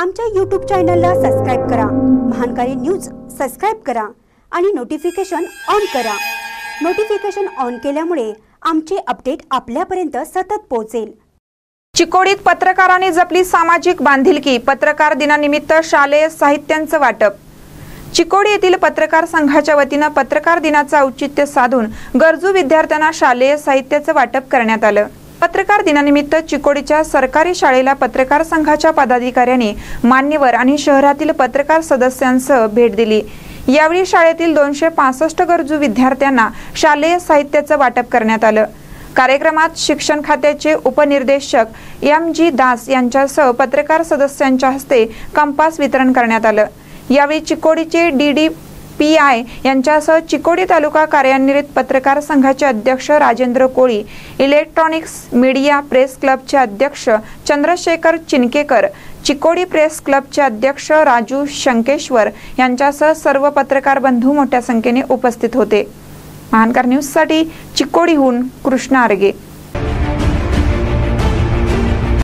आमच्या यूट्यूब चॅनलला सबस्क्राईब करा. महानकारी न्यूज सबस्क्राईब करा आणि नोटिफिकेशन ऑन करा. नोटिफिकेशन ऑन केल्यामुळे आमचे अपडेट आपल्यापर्यंत सतत पोहोचेल. चिकोडीत पत्रकारांनी जपली सामाजिक बांधिलकी पत्रकार दिनानिमित्त शालेय साहित्यांचं वाटप. चिकोडी येथील पत्रकार संघाच्या वतीनं पत्रकार दिनाचं औचित्य साधून गरजू विद्यार्थ्यांना शालेय साहित्याचं वाटप करण्यात आलं. पत्रकार दिनानिमित्त चिकोडीच्या सरकारी शाळेला पत्रकार संघाच्या पदाधिकाऱ्यांनी मान्यवर आणि शहरातील पत्रकार सदस्यांसह भेट दिली. यावेळी शाळेतील दोनशे पासष्ट गरजू विद्यार्थ्यांना शालेय साहित्याचं वाटप करण्यात आलं. कार्यक्रमात शिक्षण खात्याचे उपनिर्देशक एम जी दास यांच्यासह पत्रकार सदस्यांच्या हस्ते कंपास वितरण करण्यात आलं. यावेळी चिकोडीचे डी डी पी आय यांच्यासह चिकोडी तालुका कार्यान्वित पत्रकार संघाचे अध्यक्ष Rajendra Koli electronics media press क्लबचे अध्यक्ष चंद्रशेखर चिनकेकर चिकोडी प्रेस क्लबचे अध्यक्ष राजू शंकेश्वर यांच्यासह सर्व पत्रकार बंधू मोठ्या संख्येने उपस्थित होते. महानकार न्यूजसाठी चिकोडीहून कृष्णा आरगे.